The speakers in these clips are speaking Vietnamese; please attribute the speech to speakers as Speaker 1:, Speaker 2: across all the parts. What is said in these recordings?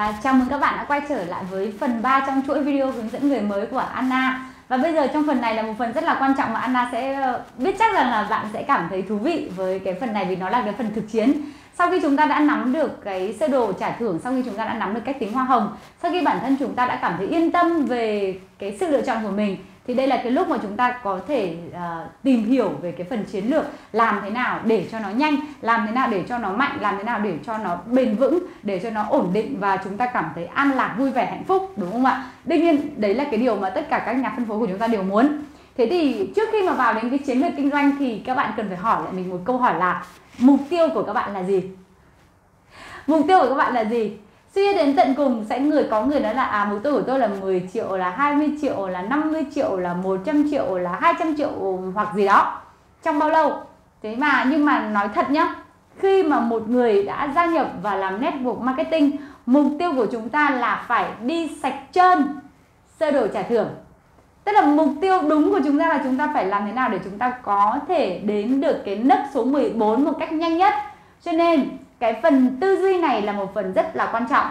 Speaker 1: À, chào mừng các bạn đã quay trở lại với phần 3 trong chuỗi video hướng dẫn người mới của Anna. Và bây giờ trong phần này là một phần rất là quan trọng mà Anna sẽ ờ, biết chắc rằng là bạn sẽ cảm thấy thú vị với cái phần này vì nó là cái phần thực chiến. Sau khi chúng ta đã nắm được cái sơ đồ trả thưởng, sau khi chúng ta đã nắm được cách tính hoa hồng Sau khi bản thân chúng ta đã cảm thấy yên tâm về cái sự lựa chọn của mình thì đây là cái lúc mà chúng ta có thể uh, tìm hiểu về cái phần chiến lược làm thế nào để cho nó nhanh làm thế nào để cho nó mạnh làm thế nào để cho nó bền vững để cho nó ổn định và chúng ta cảm thấy an lạc vui vẻ hạnh phúc đúng không ạ? Đương nhiên đấy là cái điều mà tất cả các nhà phân phối của chúng ta đều muốn. Thế thì trước khi mà vào đến cái chiến lược kinh doanh thì các bạn cần phải hỏi lại mình một câu hỏi là mục tiêu của các bạn là gì? Mục tiêu của các bạn là gì? Suy đến tận cùng, sẽ người có người nói là à mục tiêu của tôi là 10 triệu, là 20 triệu, là 50 triệu, là 100 triệu, là 200 triệu hoặc gì đó. Trong bao lâu? Thế mà, nhưng mà nói thật nhá, khi mà một người đã gia nhập và làm network marketing, mục tiêu của chúng ta là phải đi sạch trơn, sơ đồ trả thưởng. Tức là mục tiêu đúng của chúng ta là chúng ta phải làm thế nào để chúng ta có thể đến được cái nấc số 14 một cách nhanh nhất. Cho nên cái phần tư duy này là một phần rất là quan trọng.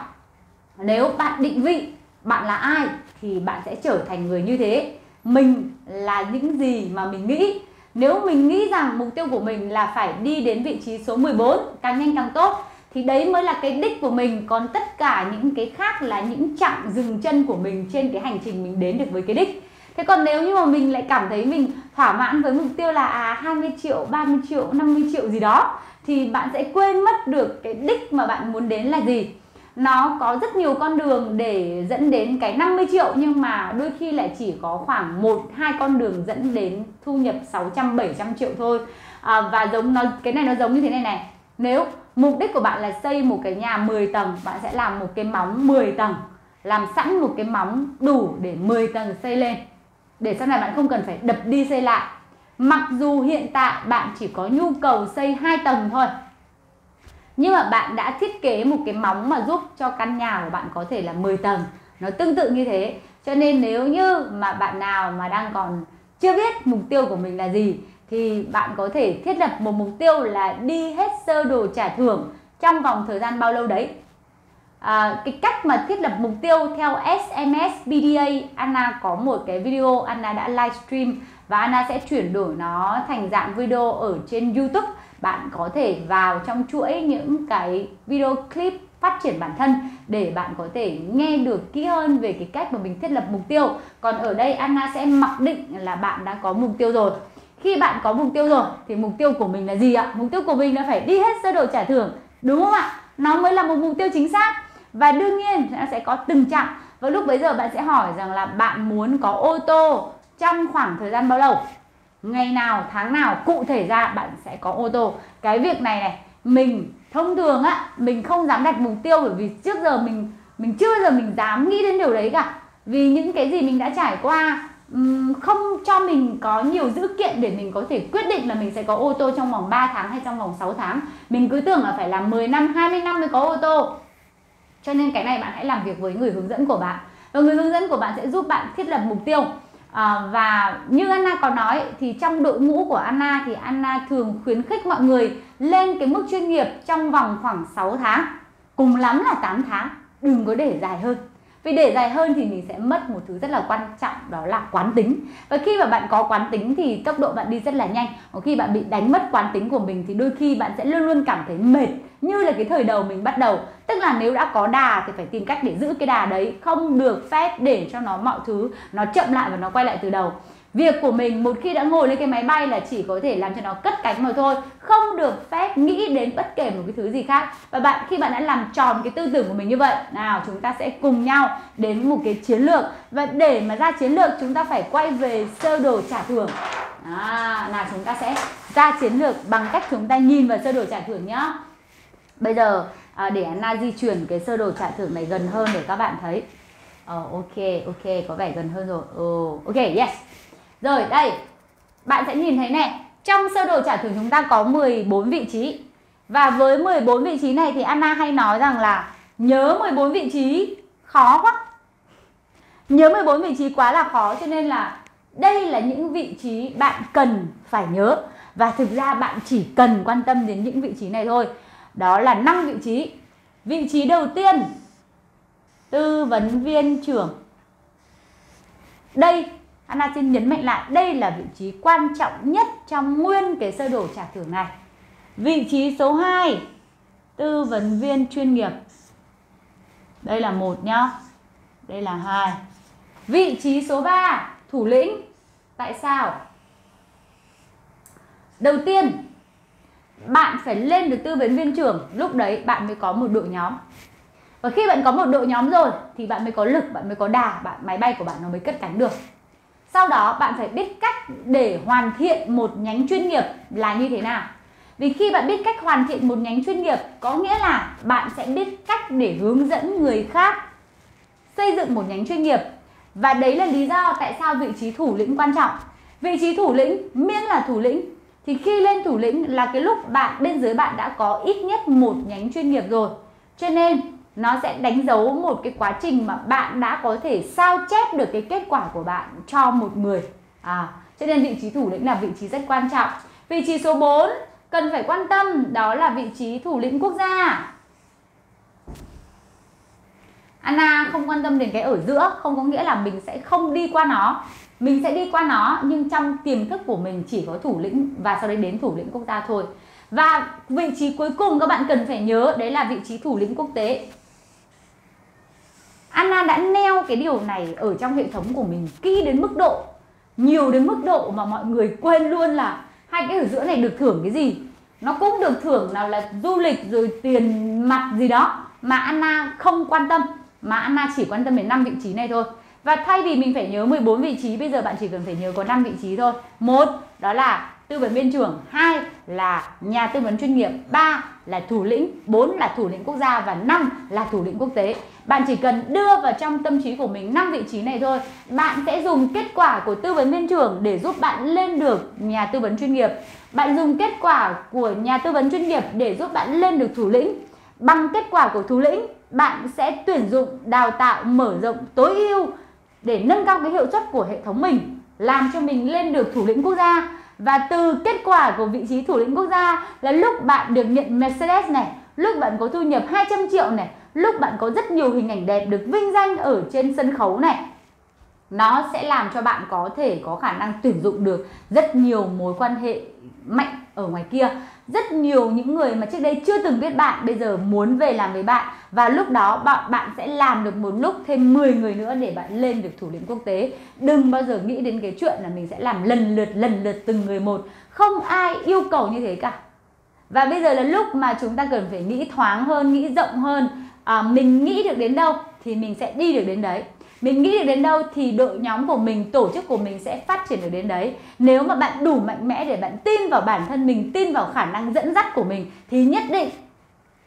Speaker 1: Nếu bạn định vị bạn là ai thì bạn sẽ trở thành người như thế. Mình là những gì mà mình nghĩ. Nếu mình nghĩ rằng mục tiêu của mình là phải đi đến vị trí số 14 càng nhanh càng tốt, thì đấy mới là cái đích của mình. Còn tất cả những cái khác là những chặng dừng chân của mình trên cái hành trình mình đến được với cái đích thế còn nếu như mà mình lại cảm thấy mình thỏa mãn với mục tiêu là à 20 triệu 30 triệu 50 triệu gì đó thì bạn sẽ quên mất được cái đích mà bạn muốn đến là gì. Nó có rất nhiều con đường để dẫn đến cái 50 triệu nhưng mà đôi khi lại chỉ có khoảng một hai con đường dẫn đến thu nhập 600 700 triệu thôi. À, và giống nó cái này nó giống như thế này này. Nếu mục đích của bạn là xây một cái nhà 10 tầng bạn sẽ làm một cái móng 10 tầng làm sẵn một cái móng đủ để 10 tầng xây lên để sau này bạn không cần phải đập đi xây lại. Mặc dù hiện tại bạn chỉ có nhu cầu xây 2 tầng thôi, Nhưng mà bạn đã thiết kế một cái móng mà giúp cho căn nhà của bạn có thể là 10 tầng. Nó tương tự như thế. Cho nên nếu như mà bạn nào mà đang còn chưa biết mục tiêu của mình là gì, Thì bạn có thể thiết lập một mục tiêu là đi hết sơ đồ trả thưởng trong vòng thời gian bao lâu đấy à, cái cách mà thiết lập mục tiêu theo SMS BDA Anna có một cái video Anna đã livestream và Anna sẽ chuyển đổi nó thành dạng video ở trên YouTube. Bạn có thể vào trong chuỗi những cái video clip phát triển bản thân để bạn có thể nghe được kỹ hơn về cái cách mà mình thiết lập mục tiêu. Còn ở đây Anna sẽ mặc định là bạn đã có mục tiêu rồi. Khi bạn có mục tiêu rồi thì mục tiêu của mình là gì ạ? Mục tiêu của mình là phải đi hết sơ đồ trả thưởng đúng không ạ? Nó mới là một mục tiêu chính xác và đương nhiên nó sẽ có từng chặng. Và lúc bấy giờ bạn sẽ hỏi rằng là bạn muốn có ô tô trong khoảng thời gian bao lâu? Ngày nào, tháng nào, cụ thể ra bạn sẽ có ô tô. Cái việc này này, mình thông thường á, mình không dám đặt mục tiêu bởi vì trước giờ mình mình chưa bao giờ mình dám nghĩ đến điều đấy cả. Vì những cái gì mình đã trải qua không cho mình có nhiều dữ kiện để mình có thể quyết định là mình sẽ có ô tô trong vòng 3 tháng hay trong vòng 6 tháng. Mình cứ tưởng là phải là 10 năm 20 năm mới có ô tô cho nên cái này bạn hãy làm việc với người hướng dẫn của bạn. Và người hướng dẫn của bạn sẽ giúp bạn thiết lập mục tiêu. À, và như Anna có nói thì trong đội ngũ của Anna thì Anna thường khuyến khích mọi người lên cái mức chuyên nghiệp trong vòng khoảng 6 tháng. Cùng lắm là 8 tháng đừng có để dài hơn. Vì để dài hơn thì mình sẽ mất một thứ rất là quan trọng đó là quán tính. Và khi mà bạn có quán tính thì tốc độ bạn đi rất là nhanh. Còn khi bạn bị đánh mất quán tính của mình thì đôi khi bạn sẽ luôn luôn cảm thấy mệt như là cái thời đầu mình bắt đầu tức là nếu đã có đà thì phải tìm cách để giữ cái đà đấy. Không được phép để cho nó mọi thứ nó chậm lại và nó quay lại từ đầu. Việc của mình một khi đã ngồi lên cái máy bay là chỉ có thể làm cho nó cất cánh mà thôi. Không được phép nghĩ đến bất kể một cái thứ gì khác. Và bạn khi bạn đã làm tròn cái tư tưởng của mình như vậy Nào chúng ta sẽ cùng nhau đến một cái chiến lược. Và để mà ra chiến lược chúng ta phải quay về sơ đồ trả thưởng. À, Nào chúng ta sẽ ra chiến lược bằng cách chúng ta nhìn vào sơ đồ trả thưởng nhá. Bây giờ à, để Anna di chuyển cái sơ đồ trả thưởng này gần hơn để các bạn thấy Oh, ok, ok, có vẻ gần hơn rồi. Oh, ok, yes. Rồi đây, bạn sẽ nhìn thấy này, trong sơ đồ trả thưởng chúng ta có 14 vị trí. Và với 14 vị trí này thì Anna hay nói rằng là nhớ 14 vị trí khó quá. Nhớ 14 vị trí quá là khó cho nên là đây là những vị trí bạn cần phải nhớ và thực ra bạn chỉ cần quan tâm đến những vị trí này thôi. Đó là 5 vị trí. Vị trí đầu tiên, tư vấn viên trưởng. Đây Anna xin nhấn mạnh lại, đây là vị trí quan trọng nhất trong nguyên cái sơ đồ trả thưởng này. Vị trí số 2 tư vấn viên chuyên nghiệp. Đây là một nhá. Đây là hai. Vị trí số 3 thủ lĩnh. Tại sao? Đầu tiên bạn phải lên được tư vấn viên trưởng, lúc đấy bạn mới có một đội nhóm. Và khi bạn có một đội nhóm rồi, thì bạn mới có lực, bạn mới có đà, bạn, máy bay của bạn nó mới cất cánh được. Sau đó, bạn phải biết cách để hoàn thiện một nhánh chuyên nghiệp là như thế nào. Vì khi bạn biết cách hoàn thiện một nhánh chuyên nghiệp, có nghĩa là bạn sẽ biết cách để hướng dẫn người khác xây dựng một nhánh chuyên nghiệp. Và đấy là lý do tại sao vị trí thủ lĩnh quan trọng. Vị trí thủ lĩnh miễn là thủ lĩnh thì khi lên thủ lĩnh là cái lúc bạn, bên dưới bạn đã có ít nhất một nhánh chuyên nghiệp rồi. Cho nên, nó sẽ đánh dấu một cái quá trình mà bạn đã có thể sao chép được cái kết quả của bạn cho một người. À cho nên vị trí thủ lĩnh là vị trí rất quan trọng. Vị trí số 4 cần phải quan tâm đó là vị trí thủ lĩnh quốc gia. Anna không quan tâm đến cái ở giữa, không có nghĩa là mình sẽ không đi qua nó mình sẽ đi qua nó, nhưng trong tiềm thức của mình chỉ có thủ lĩnh và sau đấy đến thủ lĩnh quốc gia thôi. Và vị trí cuối cùng các bạn cần phải nhớ, đấy là vị trí thủ lĩnh quốc tế. Anna đã neo cái điều này ở trong hệ thống của mình kỹ đến mức độ, nhiều đến mức độ mà mọi người quên luôn là hai cái ở giữa này được thưởng cái gì. Nó cũng được thưởng nào là du lịch rồi tiền mặt gì đó mà Anna không quan tâm, mà Anna chỉ quan tâm đến năm vị trí này thôi và thay vì mình phải nhớ 14 vị trí, bây giờ bạn chỉ cần phải nhớ có 5 vị trí thôi. Một, đó là tư vấn viên trưởng. Hai là nhà tư vấn chuyên nghiệp. Ba là thủ lĩnh. Bốn là thủ lĩnh quốc gia. Và năm là thủ lĩnh quốc tế. Bạn chỉ cần đưa vào trong tâm trí của mình năm vị trí này thôi. Bạn sẽ dùng kết quả của tư vấn viên trưởng để giúp bạn lên được nhà tư vấn chuyên nghiệp. Bạn dùng kết quả của nhà tư vấn chuyên nghiệp để giúp bạn lên được thủ lĩnh. Bằng kết quả của thủ lĩnh, bạn sẽ tuyển dụng, đào tạo, mở rộng, tối ưu để nâng cao cái hiệu suất của hệ thống mình, làm cho mình lên được thủ lĩnh quốc gia. Và từ kết quả của vị trí thủ lĩnh quốc gia là lúc bạn được nhận Mercedes này, lúc bạn có thu nhập 200 triệu này, lúc bạn có rất nhiều hình ảnh đẹp được vinh danh ở trên sân khấu này nó sẽ làm cho bạn có thể có khả năng tuyển dụng được rất nhiều mối quan hệ mạnh ở ngoài kia. Rất nhiều những người mà trước đây chưa từng biết bạn bây giờ muốn về làm với bạn. Và lúc đó bạn bạn sẽ làm được một lúc thêm 10 người nữa để bạn lên được thủ lĩnh quốc tế. Đừng bao giờ nghĩ đến cái chuyện là mình sẽ làm lần lượt lần lượt từng người một. Không ai yêu cầu như thế cả. Và bây giờ là lúc mà chúng ta cần phải nghĩ thoáng hơn nghĩ rộng hơn. À, mình nghĩ được đến đâu thì mình sẽ đi được đến đấy mình nghĩ được đến đâu thì đội nhóm của mình, tổ chức của mình sẽ phát triển được đến đấy. Nếu mà bạn đủ mạnh mẽ để bạn tin vào bản thân mình, tin vào khả năng dẫn dắt của mình, thì nhất định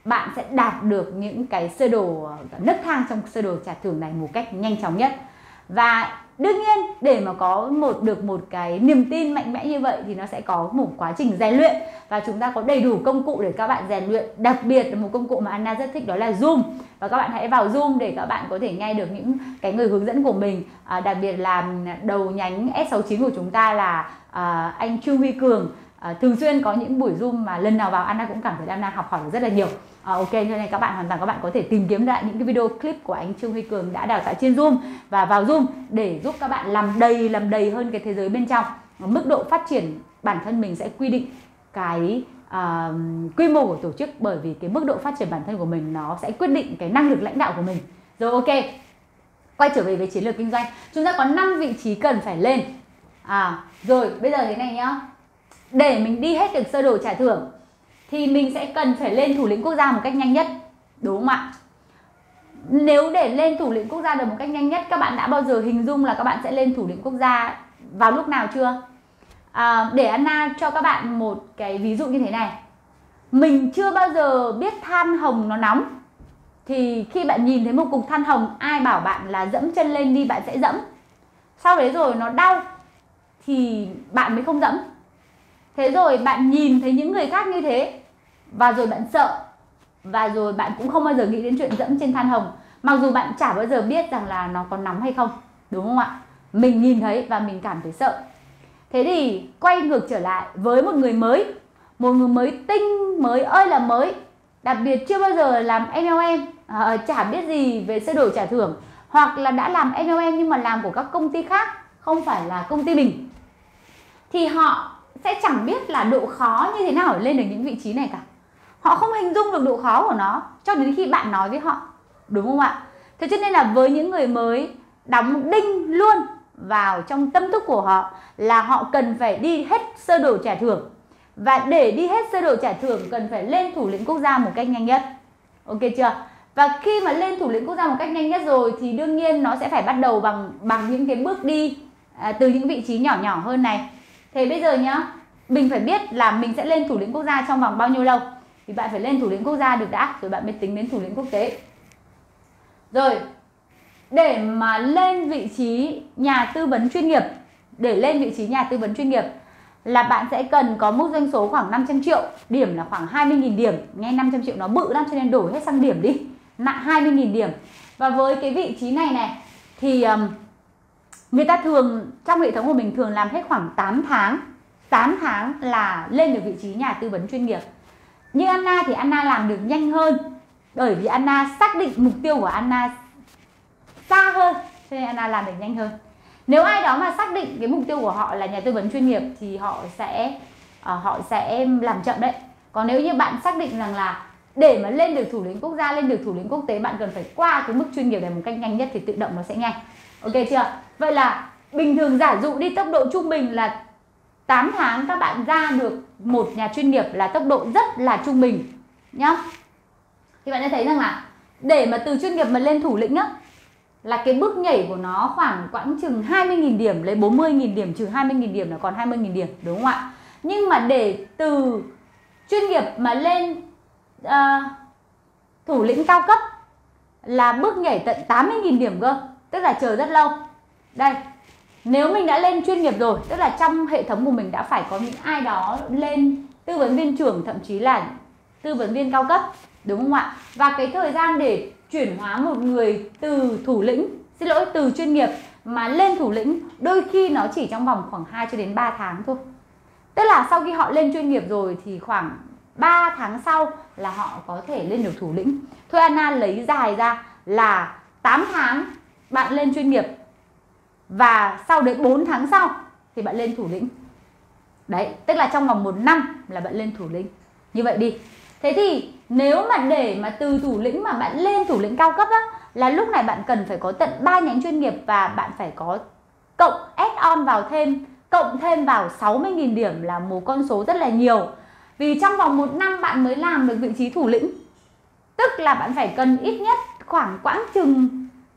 Speaker 1: bạn sẽ đạt được những cái sơ đồ, nấc thang trong sơ đồ trả thưởng này một cách nhanh chóng nhất. Và đương nhiên để mà có một được một cái niềm tin mạnh mẽ như vậy thì nó sẽ có một quá trình rèn luyện. Và chúng ta có đầy đủ công cụ để các bạn rèn luyện. Đặc biệt là một công cụ mà Anna rất thích đó là Zoom. Và các bạn hãy vào Zoom để các bạn có thể nghe được những cái người hướng dẫn của mình. À, đặc biệt là đầu nhánh S69 của chúng ta là à, anh Trương Huy Cường. À, thường xuyên có những buổi Zoom mà lần nào vào Anna cũng cảm thấy Anna học hỏi được rất là nhiều. À, ok cho nên các bạn hoàn toàn các bạn có thể tìm kiếm lại những cái video clip của anh Trương Huy Cường đã đào tạo trên Zoom và vào Zoom để giúp các bạn làm đầy làm đầy hơn cái thế giới bên trong. Mức độ phát triển bản thân mình sẽ quy định cái uh, quy mô của tổ chức bởi vì cái mức độ phát triển bản thân của mình nó sẽ quyết định cái năng lực lãnh đạo của mình. Rồi ok quay trở về với chiến lược kinh doanh. Chúng ta có 5 vị trí cần phải lên. À rồi bây giờ thế này nhá. Để mình đi hết được sơ đồ trả thưởng thì mình sẽ cần phải lên thủ lĩnh quốc gia một cách nhanh nhất đúng không ạ? Nếu để lên thủ lĩnh quốc gia được một cách nhanh nhất các bạn đã bao giờ hình dung là các bạn sẽ lên thủ lĩnh quốc gia vào lúc nào chưa? À, để Anna cho các bạn một cái ví dụ như thế này. Mình chưa bao giờ biết than hồng nó nóng. Thì khi bạn nhìn thấy một cục than hồng ai bảo bạn là dẫm chân lên đi bạn sẽ dẫm. Sau đấy rồi nó đau thì bạn mới không dẫm. Thế rồi bạn nhìn thấy những người khác như thế và rồi bạn sợ. Và rồi bạn cũng không bao giờ nghĩ đến chuyện dẫm trên than hồng. Mặc dù bạn chả bao giờ biết rằng là nó có nóng hay không đúng không ạ? Mình nhìn thấy và mình cảm thấy sợ. Thế thì quay ngược trở lại với một người mới. Một người mới tinh mới ơi là mới. Đặc biệt chưa bao giờ làm MLM à, à, chả biết gì về sơ đồ trả thưởng. Hoặc là đã làm MLM nhưng mà làm của các công ty khác không phải là công ty mình. Thì họ sẽ chẳng biết là độ khó như thế nào để lên được những vị trí này cả họ không hình dung được độ khó của nó cho đến khi bạn nói với họ. Đúng không ạ? Thế cho nên là với những người mới đóng đinh luôn vào trong tâm thức của họ là họ cần phải đi hết sơ đồ trả thưởng. Và để đi hết sơ đồ trả thưởng cần phải lên thủ lĩnh quốc gia một cách nhanh nhất. Ok chưa? Và khi mà lên thủ lĩnh quốc gia một cách nhanh nhất rồi thì đương nhiên nó sẽ phải bắt đầu bằng bằng những cái bước đi à, từ những vị trí nhỏ nhỏ hơn này. Thế bây giờ nhá mình phải biết là mình sẽ lên thủ lĩnh quốc gia trong vòng bao nhiêu lâu? Thì bạn phải lên thủ lĩnh quốc gia được đã rồi bạn mới tính đến thủ lĩnh quốc tế. Rồi để mà lên vị trí nhà tư vấn chuyên nghiệp để lên vị trí nhà tư vấn chuyên nghiệp là bạn sẽ cần có mức doanh số khoảng 500 triệu điểm là khoảng 20.000 điểm. Nghe 500 triệu nó bự lắm cho nên đổi hết sang điểm đi nặng 20.000 điểm. Và với cái vị trí này này thì um, người ta thường trong hệ thống của mình thường làm hết khoảng 8 tháng. 8 tháng là lên được vị trí nhà tư vấn chuyên nghiệp như Anna thì Anna làm được nhanh hơn. Bởi vì Anna xác định mục tiêu của Anna xa hơn cho nên Anna làm được nhanh hơn. Nếu ai đó mà xác định cái mục tiêu của họ là nhà tư vấn chuyên nghiệp thì họ sẽ uh, họ sẽ làm chậm đấy. Còn nếu như bạn xác định rằng là để mà lên được thủ lĩnh quốc gia lên được thủ lĩnh quốc tế bạn cần phải qua cái mức chuyên nghiệp này một cách nhanh nhất thì tự động nó sẽ nhanh. Ok chưa? Vậy là bình thường giả dụ đi tốc độ trung bình là 8 tháng các bạn ra được một nhà chuyên nghiệp là tốc độ rất là trung bình nhá. Thì bạn sẽ thấy rằng là để mà từ chuyên nghiệp mà lên thủ lĩnh á là cái bước nhảy của nó khoảng quãng chừng 20.000 điểm lấy 40.000 điểm trừ 20.000 điểm là còn 20.000 điểm đúng không ạ? Nhưng mà để từ chuyên nghiệp mà lên uh, thủ lĩnh cao cấp là bước nhảy tận 80.000 điểm cơ. Tức là chờ rất lâu. Đây nếu mình đã lên chuyên nghiệp rồi, tức là trong hệ thống của mình đã phải có những ai đó lên tư vấn viên trưởng, thậm chí là tư vấn viên cao cấp, đúng không ạ? Và cái thời gian để chuyển hóa một người từ thủ lĩnh, xin lỗi, từ chuyên nghiệp mà lên thủ lĩnh, đôi khi nó chỉ trong vòng khoảng 2 cho đến 3 tháng thôi. Tức là sau khi họ lên chuyên nghiệp rồi thì khoảng 3 tháng sau là họ có thể lên được thủ lĩnh. Thôi Anna lấy dài ra là 8 tháng bạn lên chuyên nghiệp và sau đến 4 tháng sau thì bạn lên thủ lĩnh. Đấy, tức là trong vòng một năm là bạn lên thủ lĩnh. Như vậy đi. Thế thì nếu mà để mà từ thủ lĩnh mà bạn lên thủ lĩnh cao cấp á, là lúc này bạn cần phải có tận 3 nhánh chuyên nghiệp và bạn phải có cộng add on vào thêm, cộng thêm vào 60.000 điểm là một con số rất là nhiều. Vì trong vòng một năm bạn mới làm được vị trí thủ lĩnh, tức là bạn phải cần ít nhất khoảng quãng chừng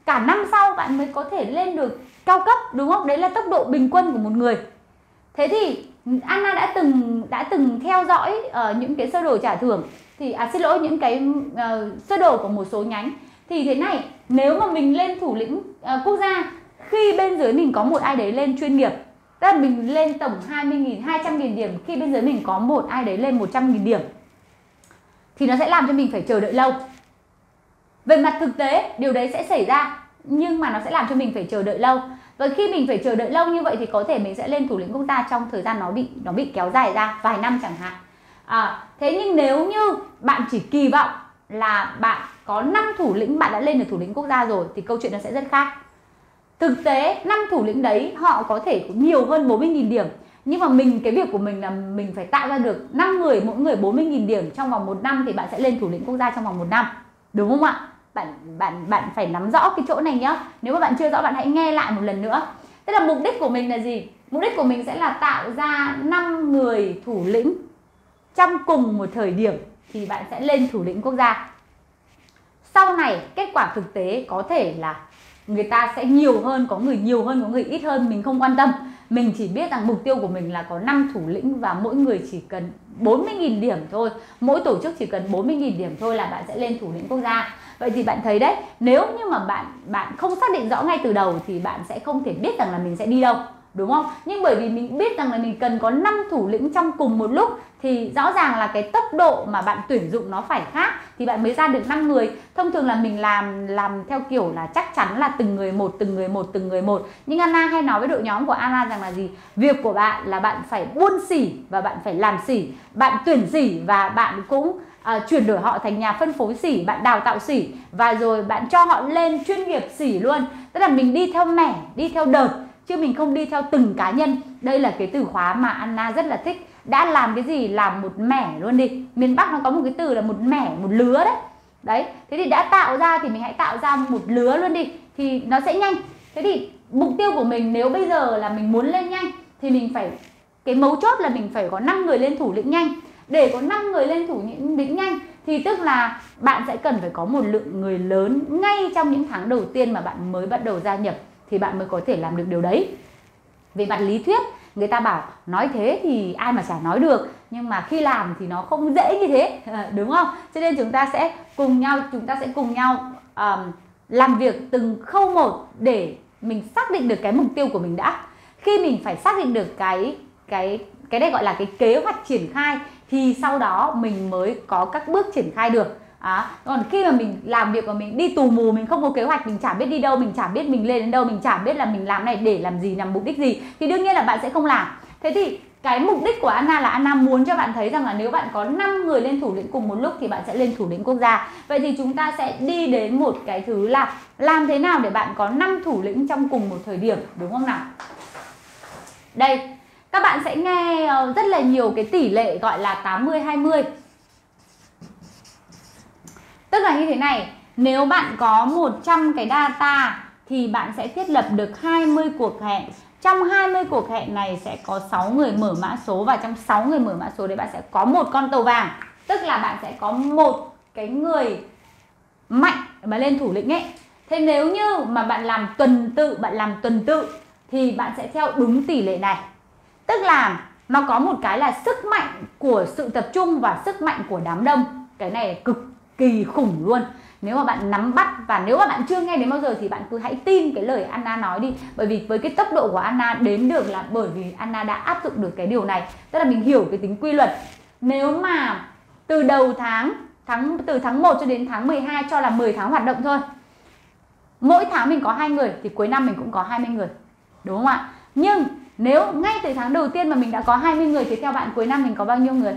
Speaker 1: cả năm sau bạn mới có thể lên được cao cấp đúng không? Đấy là tốc độ bình quân của một người. Thế thì Anna đã từng đã từng theo dõi uh, những cái sơ đồ trả thưởng. Thì à xin lỗi những cái uh, sơ đồ của một số nhánh. Thì thế này nếu mà mình lên thủ lĩnh uh, quốc gia khi bên dưới mình có một ai đấy lên chuyên nghiệp tức là mình lên tổng 20.000 200.000 điểm khi bên dưới mình có một ai đấy lên 100.000 điểm thì nó sẽ làm cho mình phải chờ đợi lâu. Về mặt thực tế điều đấy sẽ xảy ra nhưng mà nó sẽ làm cho mình phải chờ đợi lâu. Và khi mình phải chờ đợi lâu như vậy thì có thể mình sẽ lên thủ lĩnh quốc gia trong thời gian nó bị nó bị kéo dài ra vài năm chẳng hạn. À, thế nhưng nếu như bạn chỉ kỳ vọng là bạn có 5 thủ lĩnh bạn đã lên được thủ lĩnh quốc gia rồi thì câu chuyện nó sẽ rất khác. Thực tế năm thủ lĩnh đấy họ có thể có nhiều hơn 40.000 điểm. Nhưng mà mình cái việc của mình là mình phải tạo ra được 5 người mỗi người 40.000 điểm trong vòng một năm thì bạn sẽ lên thủ lĩnh quốc gia trong vòng một năm. Đúng không ạ? Bạn bạn bạn phải nắm rõ cái chỗ này nhá. Nếu mà bạn chưa rõ, bạn hãy nghe lại một lần nữa. Tức là mục đích của mình là gì? Mục đích của mình sẽ là tạo ra 5 người thủ lĩnh trong cùng một thời điểm thì bạn sẽ lên thủ lĩnh quốc gia. Sau này, kết quả thực tế có thể là người ta sẽ nhiều hơn, có người nhiều hơn, có người ít hơn, mình không quan tâm. Mình chỉ biết rằng mục tiêu của mình là có 5 thủ lĩnh và mỗi người chỉ cần 40.000 điểm thôi. Mỗi tổ chức chỉ cần 40.000 điểm thôi là bạn sẽ lên thủ lĩnh quốc gia vậy thì bạn thấy đấy, nếu như mà bạn bạn không xác định rõ ngay từ đầu thì bạn sẽ không thể biết rằng là mình sẽ đi đâu, đúng không? Nhưng bởi vì mình biết rằng là mình cần có 5 thủ lĩnh trong cùng một lúc thì rõ ràng là cái tốc độ mà bạn tuyển dụng nó phải khác thì bạn mới ra được 5 người. Thông thường là mình làm làm theo kiểu là chắc chắn là từng người một, từng người một, từng người một. Nhưng Anna hay nói với đội nhóm của Anna rằng là gì? Việc của bạn là bạn phải buôn sỉ và bạn phải làm sỉ bạn tuyển sỉ và bạn cũng à, chuyển đổi họ thành nhà phân phối sỉ bạn đào tạo sỉ và rồi bạn cho họ lên chuyên nghiệp sỉ luôn. Tức là mình đi theo mẻ đi theo đợt chứ mình không đi theo từng cá nhân. Đây là cái từ khóa mà Anna rất là thích. Đã làm cái gì? Làm một mẻ luôn đi. Miền Bắc nó có một cái từ là một mẻ một lứa đấy. Đấy thế thì đã tạo ra thì mình hãy tạo ra một lứa luôn đi thì nó sẽ nhanh. Thế thì mục tiêu của mình nếu bây giờ là mình muốn lên nhanh thì mình phải cái mấu chốt là mình phải có 5 người lên thủ lĩnh nhanh để có 5 người lên thủ những đỉnh nhanh thì tức là bạn sẽ cần phải có một lượng người lớn ngay trong những tháng đầu tiên mà bạn mới bắt đầu gia nhập thì bạn mới có thể làm được điều đấy. Về mặt lý thuyết người ta bảo nói thế thì ai mà chả nói được nhưng mà khi làm thì nó không dễ như thế ờ, đúng không? Cho nên chúng ta sẽ cùng nhau chúng ta sẽ cùng nhau um, làm việc từng khâu một để mình xác định được cái mục tiêu của mình đã. Khi mình phải xác định được cái cái cái đây gọi là cái kế hoạch triển khai thì sau đó mình mới có các bước triển khai được. À, còn khi mà mình làm việc mà mình đi tù mù mình không có kế hoạch mình chả biết đi đâu mình chả biết mình lên đến đâu mình chả biết là mình làm này để làm gì nhằm mục đích gì thì đương nhiên là bạn sẽ không làm. Thế thì cái mục đích của Anna là Anna muốn cho bạn thấy rằng là nếu bạn có 5 người lên thủ lĩnh cùng một lúc thì bạn sẽ lên thủ lĩnh quốc gia. Vậy thì chúng ta sẽ đi đến một cái thứ là làm thế nào để bạn có 5 thủ lĩnh trong cùng một thời điểm đúng không nào? Đây các bạn sẽ nghe ờ, rất là nhiều cái tỷ lệ gọi là 80 20 Tức là như thế này, nếu bạn có 100 cái data thì bạn sẽ thiết lập được 20 cuộc hẹn. Trong 20 cuộc hẹn này sẽ có 6 người mở mã số và trong 6 người mở mã số đấy bạn sẽ có một con tàu vàng. Tức là bạn sẽ có một cái người mạnh mà lên thủ lĩnh ấy. Thế nếu như mà bạn làm tuần tự, bạn làm tuần tự thì bạn sẽ theo đúng tỷ lệ này. Tức là nó có một cái là sức mạnh của sự tập trung và sức mạnh của đám đông. Cái này cực kỳ khủng luôn. Nếu mà bạn nắm bắt và nếu mà bạn chưa nghe đến bao giờ thì bạn cứ hãy tin cái lời Anna nói đi. Bởi vì với cái tốc độ của Anna đến được là bởi vì Anna đã áp dụng được cái điều này. Tức là mình hiểu cái tính quy luật. Nếu mà từ đầu tháng tháng, từ tháng 1 cho đến tháng 12 cho là 10 tháng hoạt động thôi. Mỗi tháng mình có hai người thì cuối năm mình cũng có 20 người. Đúng không ạ? Nhưng nếu ngay từ tháng đầu tiên mà mình đã có 20 người thì theo bạn cuối năm mình có bao nhiêu người?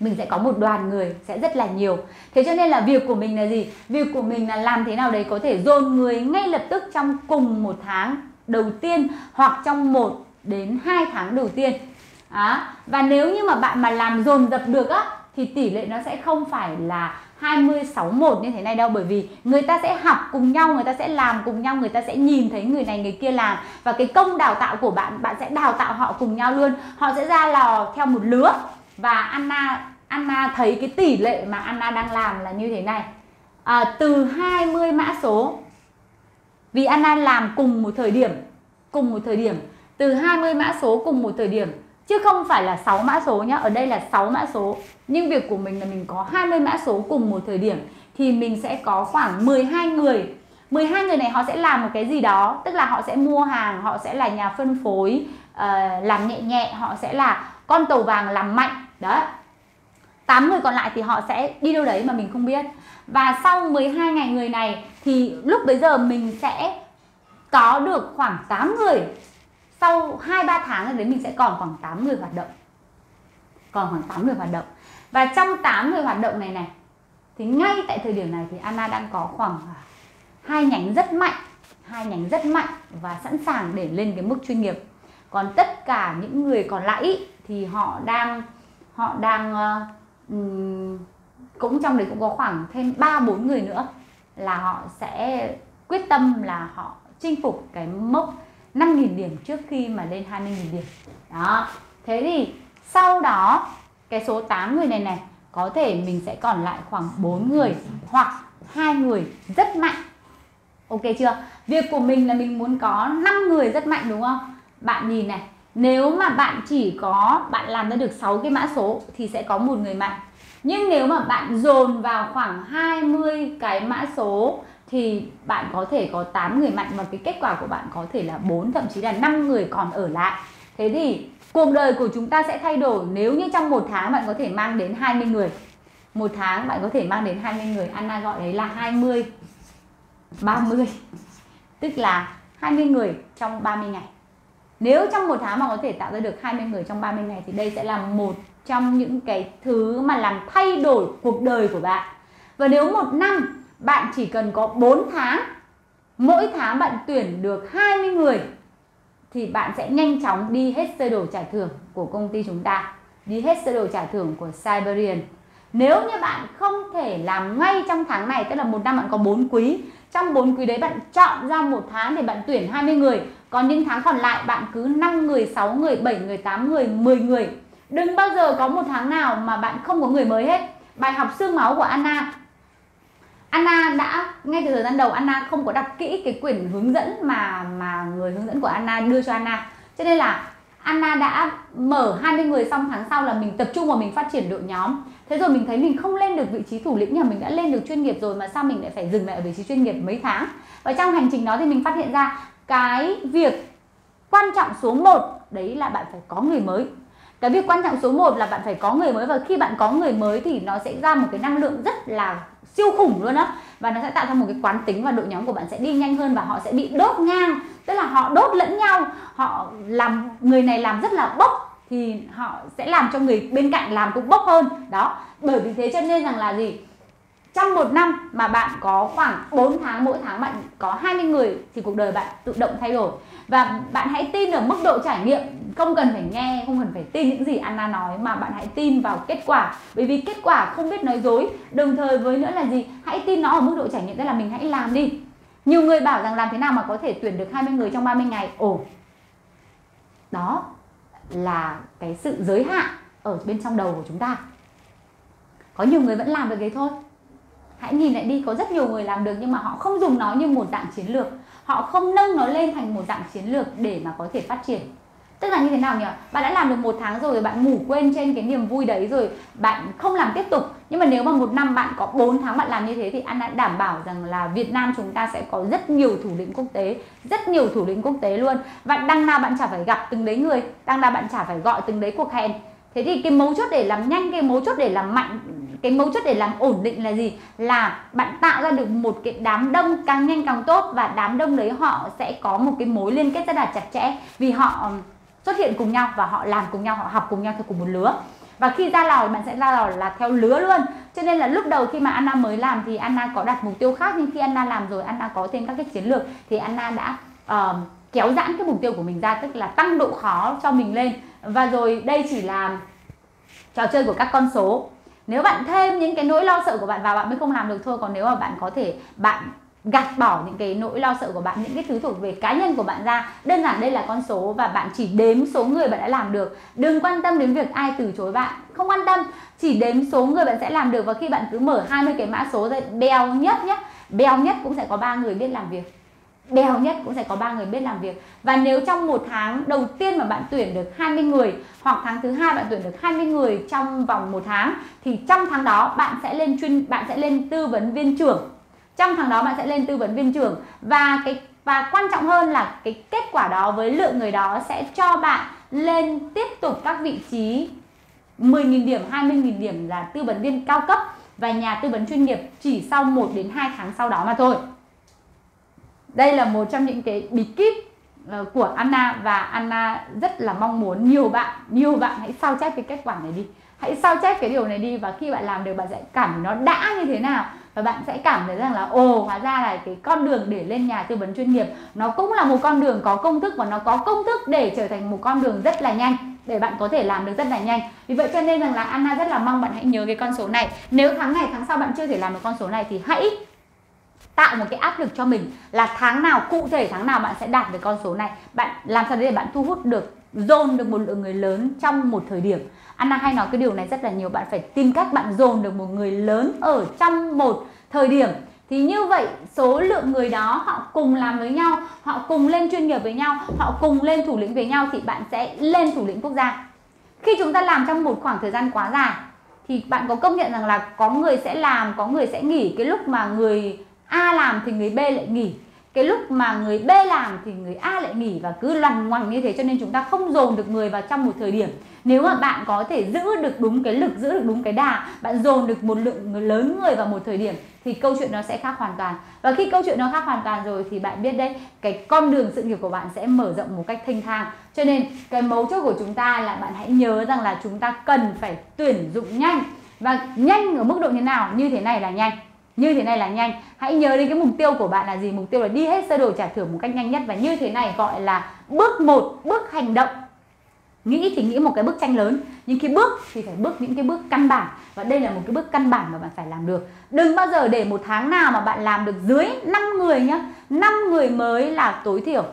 Speaker 1: Mình sẽ có một đoàn người sẽ rất là nhiều. Thế cho nên là việc của mình là gì? Việc của mình là làm thế nào đấy có thể dồn người ngay lập tức trong cùng một tháng đầu tiên hoặc trong một đến hai tháng đầu tiên. À, và nếu như mà bạn mà làm dồn dập được á thì tỷ lệ nó sẽ không phải là 20 61 như thế này đâu bởi vì người ta sẽ học cùng nhau, người ta sẽ làm cùng nhau, người ta sẽ nhìn thấy người này người kia làm. Và cái công đào tạo của bạn bạn sẽ đào tạo họ cùng nhau luôn. Họ sẽ ra lò theo một lứa. Và Anna Anna thấy cái tỷ lệ mà Anna đang làm là như thế này. À, từ 20 mã số vì Anna làm cùng một thời điểm cùng một thời điểm. Từ 20 mã số cùng một thời điểm chứ không phải là 6 mã số nhá. Ở đây là 6 mã số. Nhưng việc của mình là mình có 20 mã số cùng một thời điểm thì mình sẽ có khoảng 12 người. 12 người này họ sẽ làm một cái gì đó tức là họ sẽ mua hàng họ sẽ là nhà phân phối uh, làm nhẹ nhẹ họ sẽ là con tàu vàng làm mạnh. Đó. 8 người còn lại thì họ sẽ đi đâu đấy mà mình không biết. Và sau 12 ngày người này thì lúc bấy giờ mình sẽ có được khoảng 8 người sau 2-3 tháng đấy mình sẽ còn khoảng 8 người hoạt động. Còn khoảng 8 người hoạt động. Và trong 8 người hoạt động này này thì ngay tại thời điểm này thì Anna đang có khoảng hai nhánh rất mạnh hai nhánh rất mạnh và sẵn sàng để lên cái mức chuyên nghiệp. Còn tất cả những người còn lại thì họ đang họ đang uh, cũng trong đấy cũng có khoảng thêm ba bốn người nữa là họ sẽ quyết tâm là họ chinh phục cái mốc 5.000 điểm trước khi mà lên 20.000 điểm. Đó. Thế thì sau đó, cái số 8 người này này, có thể mình sẽ còn lại khoảng 4 người hoặc hai người rất mạnh. Ok chưa? Việc của mình là mình muốn có 5 người rất mạnh, đúng không? Bạn nhìn này, nếu mà bạn chỉ có, bạn làm ra được 6 cái mã số thì sẽ có một người mạnh. Nhưng nếu mà bạn dồn vào khoảng 20 cái mã số thì bạn có thể có 8 người mạnh và cái kết quả của bạn có thể là 4 thậm chí là 5 người còn ở lại. Thế thì cuộc đời của chúng ta sẽ thay đổi nếu như trong một tháng bạn có thể mang đến 20 người. Một tháng bạn có thể mang đến 20 người, Anna gọi đấy là 20 30. Tức là 20 người trong 30 ngày. Nếu trong một tháng mà có thể tạo ra được 20 người trong 30 ngày thì đây sẽ là một trong những cái thứ mà làm thay đổi cuộc đời của bạn và nếu một năm bạn chỉ cần có 4 tháng. Mỗi tháng bạn tuyển được 20 người thì bạn sẽ nhanh chóng đi hết sơ đồ trả thưởng của công ty chúng ta đi hết sơ đồ trả thưởng của Siberian. Nếu như bạn không thể làm ngay trong tháng này tức là một năm bạn có 4 quý trong 4 quý đấy bạn chọn ra một tháng để bạn tuyển 20 người. Còn những tháng còn lại bạn cứ 5 người, 6 người, 7 người, 8 người, 10 người. Đừng bao giờ có một tháng nào mà bạn không có người mới hết. Bài học xương máu của Anna Anna đã, ngay từ thời gian đầu Anna không có đọc kỹ cái quyển hướng dẫn mà mà người hướng dẫn của Anna đưa cho Anna. Cho nên là Anna đã mở 20 người xong tháng sau là mình tập trung vào mình phát triển đội nhóm. Thế rồi mình thấy mình không lên được vị trí thủ lĩnh nhà mình đã lên được chuyên nghiệp rồi mà sao mình lại phải dừng lại ở vị trí chuyên nghiệp mấy tháng? Và trong hành trình đó thì mình phát hiện ra cái việc quan trọng số 1 đấy là bạn phải có người mới. Cái việc quan trọng số 1 là bạn phải có người mới và khi bạn có người mới thì nó sẽ ra một cái năng lượng rất là siêu khủng luôn á. Và nó sẽ tạo ra một cái quán tính và đội nhóm của bạn sẽ đi nhanh hơn và họ sẽ bị đốt ngang. Tức là họ đốt lẫn nhau. Họ làm, người này làm rất là bốc thì họ sẽ làm cho người bên cạnh làm cũng bốc hơn. Đó, bởi vì thế cho nên rằng là gì? Trong một năm mà bạn có khoảng 4 tháng, mỗi tháng bạn có 20 người thì cuộc đời bạn tự động thay đổi và bạn hãy tin ở mức độ trải nghiệm, không cần phải nghe, không cần phải tin những gì Anna nói, mà bạn hãy tin vào kết quả. Bởi vì kết quả không biết nói dối. Đồng thời với nữa là gì? Hãy tin nó ở mức độ trải nghiệm, tức là mình hãy làm đi. Nhiều người bảo rằng làm thế nào mà có thể tuyển được 20 người trong 30 ngày. Ồ, đó là cái sự giới hạn ở bên trong đầu của chúng ta. Có nhiều người vẫn làm được đấy thôi. Hãy nhìn lại đi, có rất nhiều người làm được nhưng mà họ không dùng nó như một dạng chiến lược họ không nâng nó lên thành một dạng chiến lược để mà có thể phát triển. Tức là như thế nào nhỉ? Bạn đã làm được một tháng rồi, bạn ngủ quên trên cái niềm vui đấy rồi, bạn không làm tiếp tục. Nhưng mà nếu mà một năm bạn có 4 tháng bạn làm như thế thì anh đã đảm bảo rằng là Việt Nam chúng ta sẽ có rất nhiều thủ lĩnh quốc tế, rất nhiều thủ lĩnh quốc tế luôn. Và đăng nào bạn chả phải gặp từng đấy người đăng nào bạn chả phải gọi từng đấy cuộc hẹn. Thế thì cái mấu chốt để làm nhanh, cái mấu chốt để làm mạnh cái mấu chốt để làm ổn định là gì? Là bạn tạo ra được một cái đám đông càng nhanh càng tốt và đám đông đấy họ sẽ có một cái mối liên kết rất là chặt chẽ vì họ xuất hiện cùng nhau và họ làm cùng nhau họ học cùng nhau theo cùng một lứa. Và khi ra lò bạn sẽ ra lò là theo lứa luôn. Cho nên là lúc đầu khi mà Anna mới làm thì Anna có đặt mục tiêu khác nhưng khi Anna làm rồi Anna có thêm các cái chiến lược thì Anna đã uh, kéo giãn cái mục tiêu của mình ra tức là tăng độ khó cho mình lên. Và rồi đây chỉ là trò chơi của các con số nếu bạn thêm những cái nỗi lo sợ của bạn vào, bạn mới không làm được thôi. Còn nếu mà bạn có thể, bạn gạt bỏ những cái nỗi lo sợ của bạn, những cái thứ thuộc về cá nhân của bạn ra, đơn giản đây là con số và bạn chỉ đếm số người bạn đã làm được. Đừng quan tâm đến việc ai từ chối bạn. Không quan tâm, chỉ đếm số người bạn sẽ làm được. Và khi bạn cứ mở 20 cái mã số ra bèo nhất nhé bèo nhất cũng sẽ có ba người biết làm việc bèo nhất cũng sẽ có ba người biết làm việc. Và nếu trong một tháng đầu tiên mà bạn tuyển được 20 người hoặc tháng thứ hai bạn tuyển được 20 người trong vòng một tháng thì trong tháng đó bạn sẽ lên chuyên bạn sẽ lên tư vấn viên trưởng. Trong tháng đó bạn sẽ lên tư vấn viên trưởng. Và cái và quan trọng hơn là cái kết quả đó với lượng người đó sẽ cho bạn lên tiếp tục các vị trí 10.000 điểm, 20.000 điểm là tư vấn viên cao cấp và nhà tư vấn chuyên nghiệp chỉ sau 1 đến 2 tháng sau đó mà thôi. Đây là một trong những cái bí kíp ờ, của Anna và Anna rất là mong muốn nhiều bạn, nhiều bạn hãy sao chép cái kết quả này đi. Hãy sao chép cái điều này đi và khi bạn làm được bạn sẽ cảm thấy nó đã như thế nào. Và bạn sẽ cảm thấy rằng là ồ hóa ra là cái con đường để lên nhà tư vấn chuyên nghiệp nó cũng là một con đường có công thức và nó có công thức để trở thành một con đường rất là nhanh để bạn có thể làm được rất là nhanh. Vì vậy cho nên rằng là Anna rất là mong bạn hãy nhớ cái con số này. Nếu tháng này tháng sau bạn chưa thể làm được con số này thì hãy tạo một cái áp lực cho mình là tháng nào, cụ thể tháng nào bạn sẽ đạt được con số này. Bạn làm sao để bạn thu hút được, dồn được một lượng người lớn trong một thời điểm? Anna hay nói cái điều này rất là nhiều, bạn phải tìm cách bạn dồn được một người lớn ở trong một thời điểm. Thì như vậy, số lượng người đó họ cùng làm với nhau, họ cùng lên chuyên nghiệp với nhau, họ cùng lên thủ lĩnh với nhau thì bạn sẽ lên thủ lĩnh quốc gia. Khi chúng ta làm trong một khoảng thời gian quá dài, thì bạn có công nhận rằng là có người sẽ làm, có người sẽ nghỉ cái lúc mà người A làm thì người B lại nghỉ. Cái lúc mà người B làm thì người A lại nghỉ và cứ lằn ngoằng như thế cho nên chúng ta không dồn được người vào trong một thời điểm. Nếu mà bạn có thể giữ được đúng cái lực, giữ được đúng cái đà, bạn dồn được một lượng lớn người vào một thời điểm thì câu chuyện nó sẽ khác hoàn toàn. Và khi câu chuyện nó khác hoàn toàn rồi thì bạn biết đấy, cái con đường sự nghiệp của bạn sẽ mở rộng một cách thanh thang. Cho nên cái mấu chốt của chúng ta là bạn hãy nhớ rằng là chúng ta cần phải tuyển dụng nhanh. Và nhanh ở mức độ như nào? Như thế này là nhanh như thế này là nhanh. Hãy nhớ đến cái mục tiêu của bạn là gì. Mục tiêu là đi hết sơ đồ trả thưởng một cách nhanh nhất. Và như thế này gọi là bước một, bước hành động. Nghĩ thì nghĩ một cái bức tranh lớn. Nhưng khi bước thì phải bước những cái bước căn bản. Và đây là một cái bước căn bản mà bạn phải làm được. Đừng bao giờ để một tháng nào mà bạn làm được dưới 5 người nhá. 5 người mới là tối thiểu.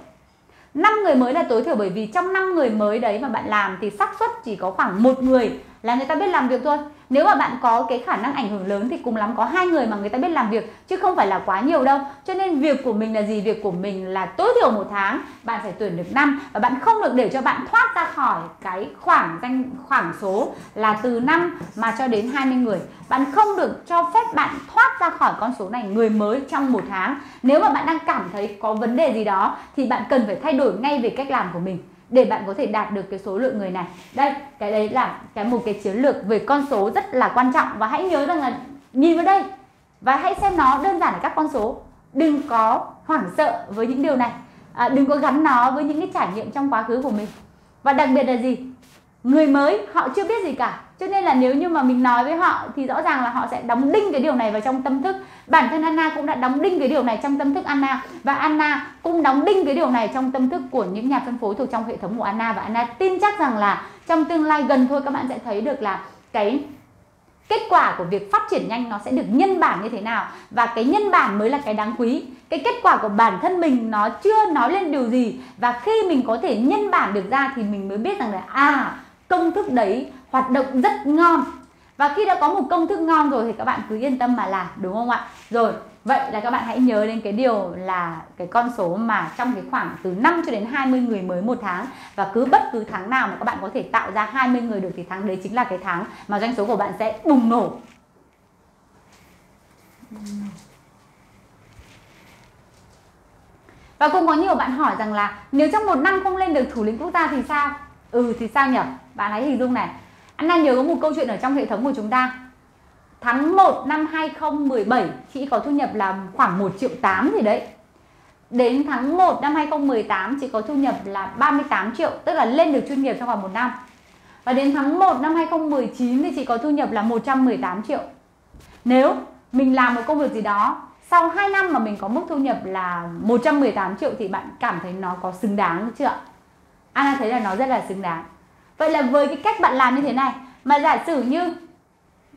Speaker 1: 5 người mới là tối thiểu bởi vì trong 5 người mới đấy mà bạn làm thì xác suất chỉ có khoảng một người là người ta biết làm việc thôi nếu mà bạn có cái khả năng ảnh hưởng lớn thì cùng lắm có hai người mà người ta biết làm việc, chứ không phải là quá nhiều đâu. Cho nên việc của mình là gì? Việc của mình là tối thiểu một tháng, bạn phải tuyển được năm. Và bạn không được để cho bạn thoát ra khỏi cái khoảng danh, khoảng số là từ năm mà cho đến 20 người. Bạn không được cho phép bạn thoát ra khỏi con số này người mới trong một tháng. Nếu mà bạn đang cảm thấy có vấn đề gì đó thì bạn cần phải thay đổi ngay về cách làm của mình để bạn có thể đạt được cái số lượng người này. Đây cái đấy là cái một cái chiến lược về con số rất là quan trọng. Và hãy nhớ rằng là nhìn vào đây và hãy xem nó đơn giản là các con số. Đừng có hoảng sợ với những điều này. À, đừng có gắn nó với những cái trải nghiệm trong quá khứ của mình. Và đặc biệt là gì? Người mới họ chưa biết gì cả cho nên là nếu như mà mình nói với họ thì rõ ràng là họ sẽ đóng đinh cái điều này vào trong tâm thức. Bản thân Anna cũng đã đóng đinh cái điều này trong tâm thức Anna và Anna cũng đóng đinh cái điều này trong tâm thức của những nhà phân phối thuộc trong hệ thống của Anna và Anna tin chắc rằng là trong tương lai gần thôi các bạn sẽ thấy được là cái kết quả của việc phát triển nhanh nó sẽ được nhân bản như thế nào. Và cái nhân bản mới là cái đáng quý. Cái kết quả của bản thân mình nó chưa nói lên điều gì. Và khi mình có thể nhân bản được ra thì mình mới biết rằng là à công thức đấy hoạt động rất ngon và khi đã có một công thức ngon rồi thì các bạn cứ yên tâm mà làm, đúng không ạ rồi, vậy là các bạn hãy nhớ đến cái điều là cái con số mà trong cái khoảng từ 5 cho đến 20 người mới một tháng và cứ bất cứ tháng nào mà các bạn có thể tạo ra 20 người được thì tháng đấy chính là cái tháng mà doanh số của bạn sẽ bùng nổ và cũng có nhiều bạn hỏi rằng là nếu trong một năm không lên được thủ lĩnh quốc gia thì sao? Ừ thì sao nhỉ? Bạn hãy hình dung này anh đang nhớ có một câu chuyện ở trong hệ thống của chúng ta. Tháng 1 năm 2017 chị có thu nhập là khoảng 1 triệu 8 gì đấy. Đến tháng 1 năm 2018 chị có thu nhập là 38 triệu, Tức là lên được chuyên nghiệp trong vòng một năm. Và đến tháng 1 năm 2019 thì chị có thu nhập là 118 triệu. Nếu mình làm một công việc gì đó, Sau 2 năm mà mình có mức thu nhập là 118 triệu Thì bạn cảm thấy nó có xứng đáng chưa ạ? Anna thấy là nó rất là xứng đáng. Vậy là với cái cách bạn làm như thế này, mà giả sử như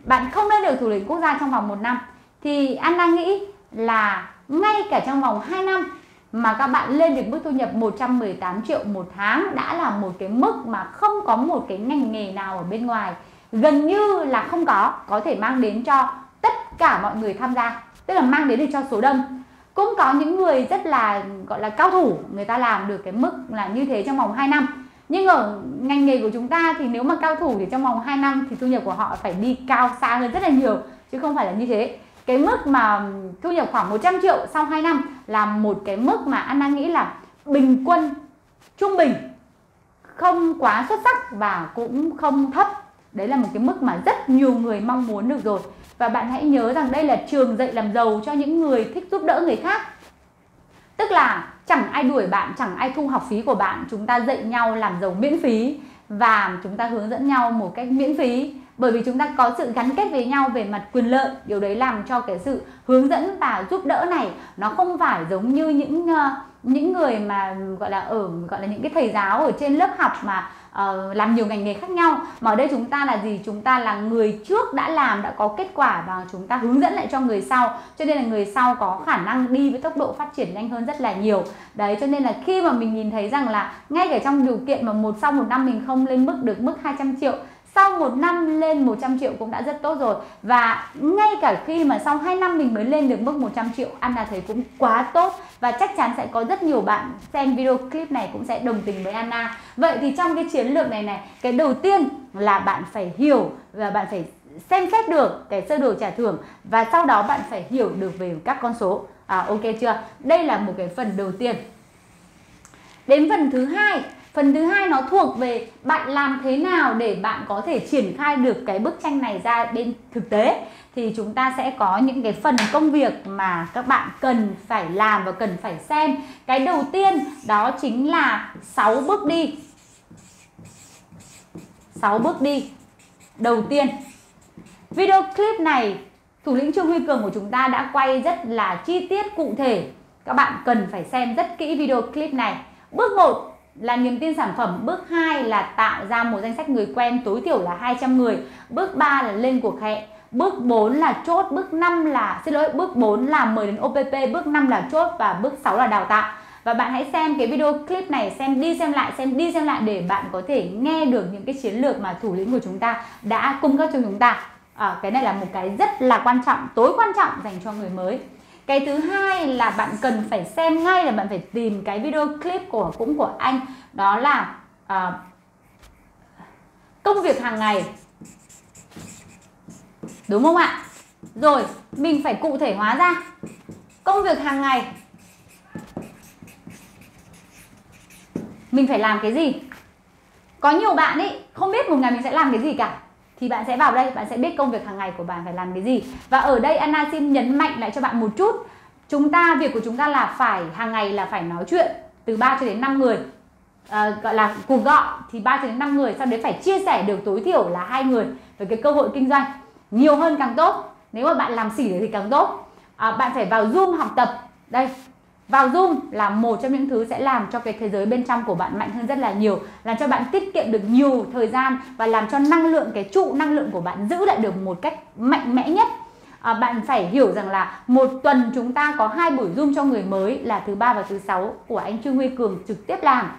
Speaker 1: bạn không lên được thủ lĩnh quốc gia trong vòng một năm, thì Anna nghĩ là ngay cả trong vòng 2 năm mà các bạn lên được mức thu nhập 118 triệu một tháng đã là một cái mức mà không có một cái ngành nghề nào ở bên ngoài, gần như là không có có thể mang đến cho tất cả mọi người tham gia, tức là mang đến được cho số đông. Cũng có những người rất là, gọi là cao thủ, người ta làm được cái mức là như thế trong vòng 2 năm nhưng ở ngành nghề của chúng ta thì nếu mà cao thủ thì trong vòng 2 năm thì thu nhập của họ phải đi cao xa hơn rất là nhiều, chứ không phải là như thế. Cái mức mà thu nhập khoảng 100 triệu sau 2 năm là một cái mức mà Anna nghĩ là bình quân, trung bình, không quá xuất sắc và cũng không thấp. Đấy là một cái mức mà rất nhiều người mong muốn được rồi. Và bạn hãy nhớ rằng đây là trường dạy làm giàu cho những người thích giúp đỡ người khác. Tức là chẳng ai đuổi bạn chẳng ai thu học phí của bạn. Chúng ta dạy nhau làm giàu miễn phí và chúng ta hướng dẫn nhau một cách miễn phí. Bởi vì chúng ta có sự gắn kết với nhau về mặt quyền lợi. Điều đấy làm cho cái sự hướng dẫn và giúp đỡ này nó không phải giống như những uh, những người mà gọi là ở gọi là những cái thầy giáo ở trên lớp học mà uh, làm nhiều ngành nghề khác nhau mà ở đây chúng ta là gì? Chúng ta là người trước đã làm đã có kết quả và chúng ta hướng dẫn lại cho người sau. Cho nên là người sau có khả năng đi với tốc độ phát triển nhanh hơn rất là nhiều. Đấy cho nên là khi mà mình nhìn thấy rằng là ngay cả trong điều kiện mà một sau một năm mình không lên mức được mức 200 triệu sau một năm lên 100 triệu cũng đã rất tốt rồi. Và ngay cả khi mà sau 2 năm mình mới lên được mức 100 triệu anh là thấy cũng quá tốt. Và chắc chắn sẽ có rất nhiều bạn xem video clip này cũng sẽ đồng tình với Anna. Vậy thì trong cái chiến lược này này cái đầu tiên là bạn phải hiểu và bạn phải xem xét được cái sơ đồ trả thưởng và sau đó bạn phải hiểu được về các con số. À, ok chưa? Đây là một cái phần đầu tiên. Đến phần thứ hai Phần thứ hai nó thuộc về bạn làm thế nào để bạn có thể triển khai được cái bức tranh này ra bên thực tế thì chúng ta sẽ có những cái phần công việc mà các bạn cần phải làm và cần phải xem. Cái đầu tiên đó chính là 6 bước đi. 6 bước đi. Đầu tiên, video clip này thủ lĩnh Trương Huy Cường của chúng ta đã quay rất là chi tiết cụ thể. Các bạn cần phải xem rất kỹ video clip này. Bước 1 là niềm tin sản phẩm, bước 2 là tạo ra một danh sách người quen tối thiểu là 200 người, bước 3 là lên cuộc hẹn, bước 4 là chốt, bước 5 là xin lỗi, bước 4 là mời đến OPP, bước 5 là chốt và bước 6 là đào tạo. Và bạn hãy xem cái video clip này xem đi xem lại, xem đi xem lại để bạn có thể nghe được những cái chiến lược mà thủ lĩnh của chúng ta đã cung cấp cho chúng ta. À, cái này là một cái rất là quan trọng, tối quan trọng dành cho người mới. Cái thứ hai là bạn cần phải xem ngay là bạn phải tìm cái video clip của cũng của anh. Đó là uh, công việc hàng ngày. Đúng không ạ? Rồi mình phải cụ thể hóa ra. Công việc hàng ngày. Mình phải làm cái gì? Có nhiều bạn ấy không biết một ngày mình sẽ làm cái gì cả thì bạn sẽ vào đây bạn sẽ biết công việc hàng ngày của bạn phải làm cái gì. Và ở đây Anna xin nhấn mạnh lại cho bạn một chút. Chúng ta việc của chúng ta là phải hàng ngày là phải nói chuyện từ 3 cho đến 5 người. À, gọi là cuộc gọi thì 3 cho đến 5 người sau đấy phải chia sẻ được tối thiểu là hai người về cái cơ hội kinh doanh. Nhiều hơn càng tốt nếu mà bạn làm xỉ thì càng tốt. À, bạn phải vào zoom học tập. Đây vào Zoom là một trong những thứ sẽ làm cho cái thế giới bên trong của bạn mạnh hơn rất là nhiều làm cho bạn tiết kiệm được nhiều thời gian và làm cho năng lượng cái trụ năng lượng của bạn giữ lại được một cách mạnh mẽ nhất. À, bạn phải hiểu rằng là một tuần chúng ta có hai buổi zoom cho người mới là thứ ba và thứ sáu của anh Trương Huy Cường trực tiếp làm.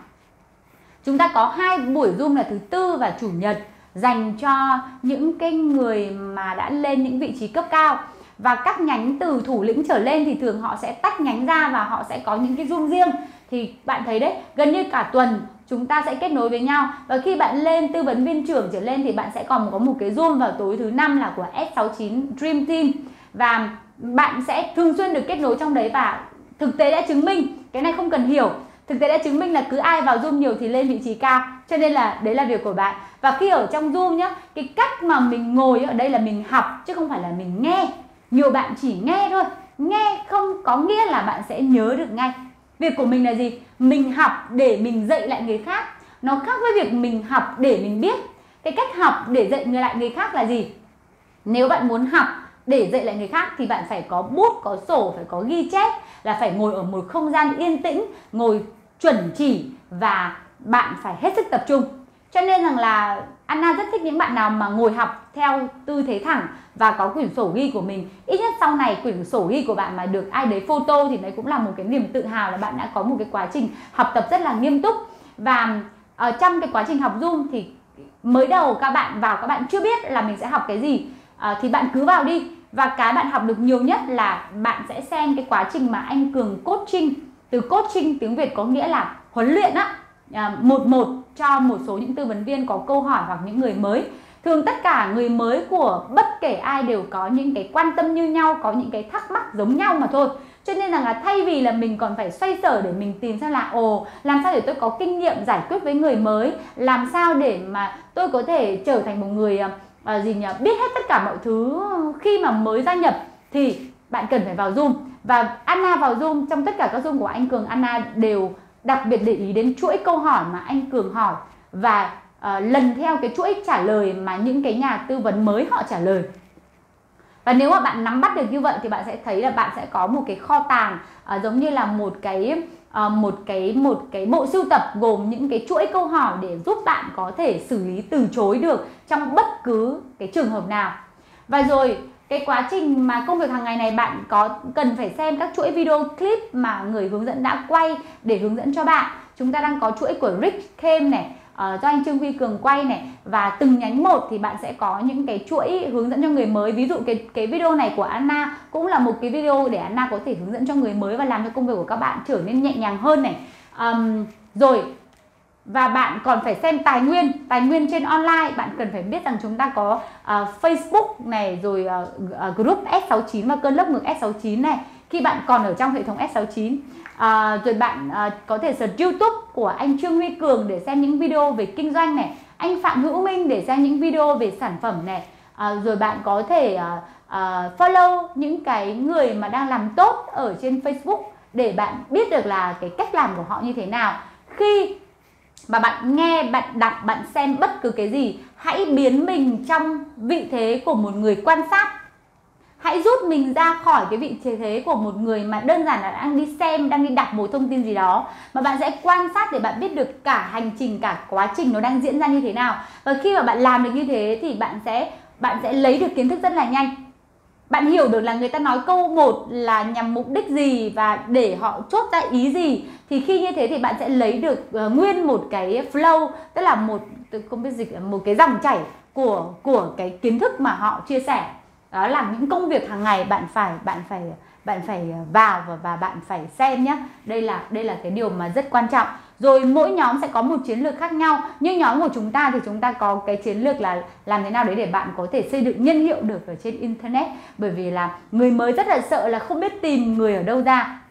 Speaker 1: Chúng ta có hai buổi zoom là thứ tư và chủ nhật dành cho những cái người mà đã lên những vị trí cấp cao và các nhánh từ thủ lĩnh trở lên thì thường họ sẽ tách nhánh ra và họ sẽ có những cái zoom riêng. Thì bạn thấy đấy, gần như cả tuần chúng ta sẽ kết nối với nhau. Và khi bạn lên tư vấn viên trưởng trở lên thì bạn sẽ còn có một cái zoom vào tối thứ năm là của S69 Dream Team. Và bạn sẽ thường xuyên được kết nối trong đấy và thực tế đã chứng minh, cái này không cần hiểu. Thực tế đã chứng minh là cứ ai vào zoom nhiều thì lên vị trí cao, cho nên là đấy là việc của bạn. Và khi ở trong zoom nhá, cái cách mà mình ngồi ở đây là mình học chứ không phải là mình nghe nhiều bạn chỉ nghe thôi. Nghe không có nghĩa là bạn sẽ nhớ được ngay. Việc của mình là gì? Mình học để mình dạy lại người khác. Nó khác với việc mình học để mình biết. Cái cách học để dạy người lại người khác là gì? Nếu bạn muốn học để dạy lại người khác thì bạn phải có bút, có sổ, phải có ghi chép, là phải ngồi ở một không gian yên tĩnh, ngồi chuẩn chỉ và bạn phải hết sức tập trung. Cho nên rằng là Anna rất thích những bạn nào mà ngồi học theo tư thế thẳng và có quyển sổ ghi của mình. Ít nhất sau này quyển sổ ghi của bạn mà được ai đấy photo thì đấy cũng là một cái niềm tự hào là bạn đã có một cái quá trình học tập rất là nghiêm túc. Và ở trong cái quá trình học Zoom thì mới đầu các bạn vào các bạn chưa biết là mình sẽ học cái gì à, thì bạn cứ vào đi. Và cái bạn học được nhiều nhất là bạn sẽ xem cái quá trình mà anh Cường coaching từ coaching tiếng Việt có nghĩa là huấn luyện á. À, một một cho một số những tư vấn viên có câu hỏi hoặc những người mới. Thường tất cả người mới của bất kể ai đều có những cái quan tâm như nhau có những cái thắc mắc giống nhau mà thôi. Cho nên rằng là thay vì là mình còn phải xoay sở để mình tìm xem là ồ làm sao để tôi có kinh nghiệm giải quyết với người mới? Làm sao để mà tôi có thể trở thành một người à, à gì nhỉ? Biết hết tất cả mọi thứ khi mà mới gia nhập thì bạn cần phải vào zoom. Và Anna vào zoom trong tất cả các zoom của anh Cường Anna đều đặc biệt để ý đến chuỗi câu hỏi mà anh Cường hỏi và uh, lần theo cái chuỗi trả lời mà những cái nhà tư vấn mới họ trả lời. Và nếu mà bạn nắm bắt được như vậy thì bạn sẽ thấy là bạn sẽ có một cái kho tàng uh, giống như là một cái uh, một cái một cái bộ sưu tập gồm những cái chuỗi câu hỏi để giúp bạn có thể xử lý từ chối được trong bất cứ cái trường hợp nào. Và rồi cái quá trình mà công việc hàng ngày này bạn có cần phải xem các chuỗi video clip mà người hướng dẫn đã quay để hướng dẫn cho bạn? Chúng ta đang có chuỗi của Rick Kem này uh, do anh Trương Huy Cường quay này. Và từng nhánh một thì bạn sẽ có những cái chuỗi hướng dẫn cho người mới. Ví dụ cái cái video này của Anna cũng là một cái video để Anna có thể hướng dẫn cho người mới và làm cho công việc của các bạn trở nên nhẹ nhàng hơn này. Um, rồi và bạn còn phải xem tài nguyên tài nguyên trên online. Bạn cần phải biết rằng chúng ta có uh, Facebook này rồi uh, uh, group S69 và cơn lốc ngược S69 này. Khi bạn còn ở trong hệ thống S69 uh, rồi bạn uh, có thể search YouTube của anh Trương Huy Cường để xem những video về kinh doanh này anh Phạm Hữu Minh để xem những video về sản phẩm này uh, rồi bạn có thể uh, uh, follow những cái người mà đang làm tốt ở trên Facebook để bạn biết được là cái cách làm của họ như thế nào. Khi mà bạn nghe, bạn đọc, bạn xem bất cứ cái gì, hãy biến mình trong vị thế của một người quan sát. Hãy rút mình ra khỏi cái vị thế của một người mà đơn giản là đang đi xem, đang đi đọc một thông tin gì đó. Mà bạn sẽ quan sát để bạn biết được cả hành trình, cả quá trình nó đang diễn ra như thế nào. Và khi mà bạn làm được như thế thì bạn sẽ bạn sẽ lấy được kiến thức rất là nhanh bạn hiểu được là người ta nói câu một là nhằm mục đích gì và để họ chốt ra ý gì? Thì khi như thế thì bạn sẽ lấy được uh, nguyên một cái flow tức là một tôi không biết dịch một cái dòng chảy của của cái kiến thức mà họ chia sẻ. Đó là những công việc hàng ngày bạn phải bạn phải bạn phải ờ, vào và và bạn phải xem nhé đây là đây là cái điều mà rất quan trọng rồi mỗi nhóm sẽ có một chiến lược khác nhau. Nhưng nhóm của chúng ta thì chúng ta có cái chiến lược là làm thế nào đấy để bạn có thể xây dựng nhân hiệu được ở trên internet. Bởi vì là người mới rất là sợ là không biết tìm người ở đâu ra.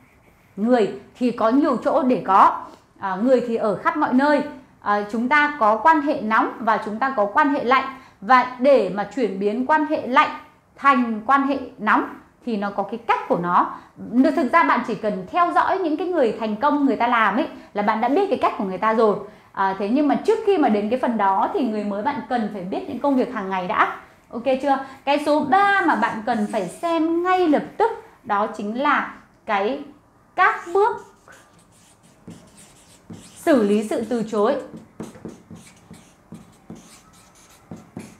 Speaker 1: Người thì có nhiều chỗ để có. À, người thì ở khắp mọi nơi. À, chúng ta có quan hệ nóng và chúng ta có quan hệ lạnh. Và để mà chuyển biến quan hệ lạnh thành quan hệ nóng thì nó có cái cách của nó. Thực ra bạn chỉ cần theo dõi những cái người thành công người ta làm ấy là bạn đã biết cái cách của người ta rồi. À, thế nhưng mà trước khi mà đến cái phần đó thì người mới bạn cần phải biết những công việc hàng ngày đã. Ok chưa? Cái số 3 mà bạn cần phải xem ngay lập tức đó chính là cái các bước xử lý sự từ chối.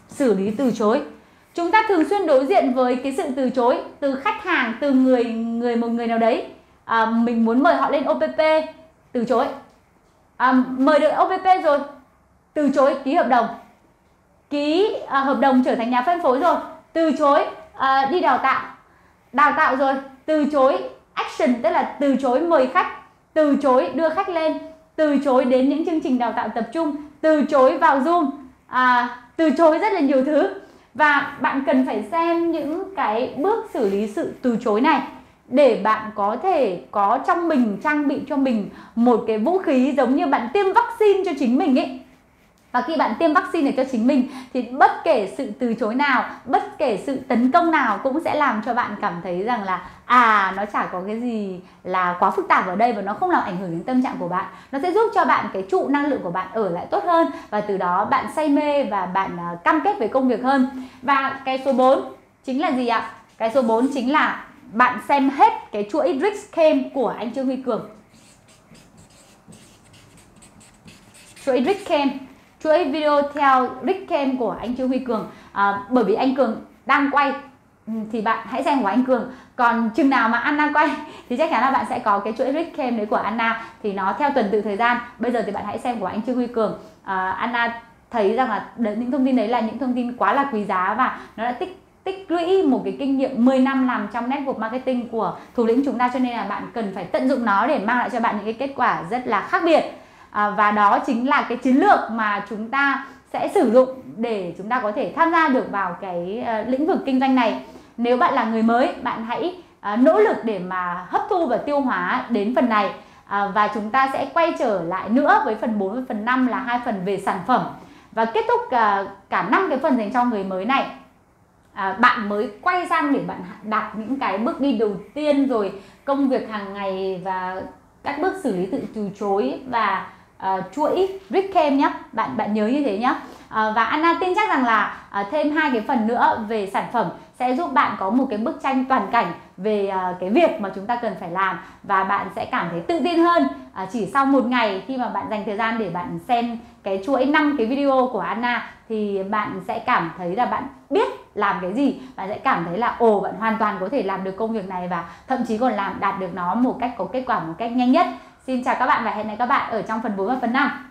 Speaker 1: Xử lý từ chối chúng ta thường xuyên đối diện với cái sự từ chối từ khách hàng từ người người một người nào đấy. À, mình muốn mời họ lên OPP từ chối. À, mời được OPP rồi từ chối ký hợp đồng. Ký à, hợp đồng trở thành nhà phân phối rồi từ chối à, đi đào tạo. Đào tạo rồi từ chối action tức là từ chối mời khách từ chối đưa khách lên từ chối đến những chương trình đào tạo tập trung từ chối vào zoom. À, từ chối rất là nhiều thứ và bạn cần phải xem những cái bước xử lý sự từ chối này để bạn có thể có trong mình, trang bị cho mình một cái vũ khí giống như bạn tiêm vaccine cho chính mình ấy và khi bạn tiêm vaccine này cho chính mình, thì bất kể sự từ chối nào, bất kể sự tấn công nào cũng sẽ làm cho bạn cảm thấy rằng là à nó chả có cái gì là quá phức tạp ở đây và nó không làm ảnh hưởng đến tâm trạng của bạn. Nó sẽ giúp cho bạn, cái trụ năng lượng của bạn ở lại tốt hơn và từ đó bạn say mê và bạn à, cam kết với công việc hơn. Và cái số 4 chính là gì ạ? Cái số 4 chính là bạn xem hết cái chuỗi Rick Cam của anh Trương Huy Cường. Chuỗi Rick Cam chuỗi video theo Rick Cam của anh Trương Huy Cường. À, bởi vì anh Cường đang quay ừ, thì bạn hãy xem của anh Cường. Còn chừng nào mà Anna quay thì chắc chắn là bạn sẽ có cái chuỗi Rick Cam đấy của Anna. Thì nó theo tuần tự thời gian. Bây giờ thì bạn hãy xem của anh Trương Huy Cường. À, Anna thấy rằng là những thông tin đấy là những thông tin quá là quý giá và nó đã tích tích lũy một cái kinh nghiệm 10 năm làm trong network marketing của thủ lĩnh chúng ta. Cho nên là bạn cần phải tận dụng nó để mang lại cho bạn những cái kết quả rất là khác biệt à, và đó chính là cái chiến lược mà chúng ta sẽ sử dụng để chúng ta có thể tham gia được vào cái uh, lĩnh vực kinh doanh này. Nếu bạn là người mới bạn hãy uh, nỗ lực để mà hấp thu và tiêu hóa đến phần này. Uh, và chúng ta sẽ quay trở lại nữa với phần 4 và phần 5 là hai phần về sản phẩm. Và kết thúc uh, cả năm cái phần dành cho người mới này à, bạn mới quay sang để bạn đặt những cái bước đi đầu tiên rồi công việc hàng ngày và các bước xử lý tự từ chối và Ờ, uh, chuỗi kem nhé bạn bạn nhớ như thế nhé uh, ờ, và Anna tin chắc rằng là uh, thêm hai cái phần nữa về sản phẩm sẽ giúp bạn có một cái bức tranh toàn cảnh về uh, cái việc mà chúng ta cần phải làm và bạn sẽ cảm thấy tự tin hơn. Uh, chỉ sau một ngày khi mà bạn dành thời gian để bạn xem cái chuỗi năm cái video của Anna thì bạn sẽ cảm thấy là bạn biết làm cái gì. Bạn sẽ cảm thấy là ồ bạn hoàn toàn có thể làm được công việc này và thậm chí còn làm đạt được nó một cách có kết quả một cách nhanh nhất. Xin chào các bạn và hẹn gặp lại các bạn ở trong phần 4 và phần 5.